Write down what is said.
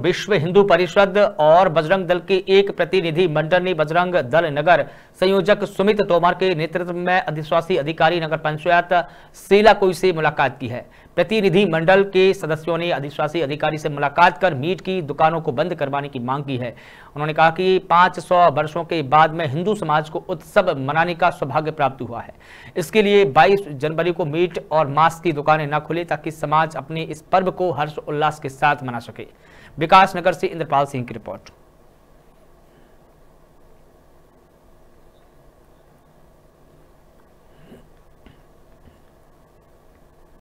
विश्व हिंदू परिषद और बजरंग दल के एक प्रतिनिधि मंडल ने बजरंग दल नगर संयोजक सुमित तोमर के नेतृत्व में अधिश्वासी अधिकारी नगर पंचायत सेलाकोई से मुलाकात की है। प्रतिनिधि मंडल के सदस्यों ने अधिशासी अधिकारी से मुलाकात कर मीट की, दुकानों को बंद करवाने की मांग की है। उन्होंने कहा कि 500 वर्षों के बाद में हिंदू समाज को उत्सव मनाने का सौभाग्य प्राप्त हुआ है। इसके लिए 22 जनवरी को मीट और मांस की दुकानें न खुले ताकि समाज अपने इस पर्व को हर्ष उल्लास के साथ मना सके। विकास नगर से इंद्रपाल सिंह की रिपोर्ट।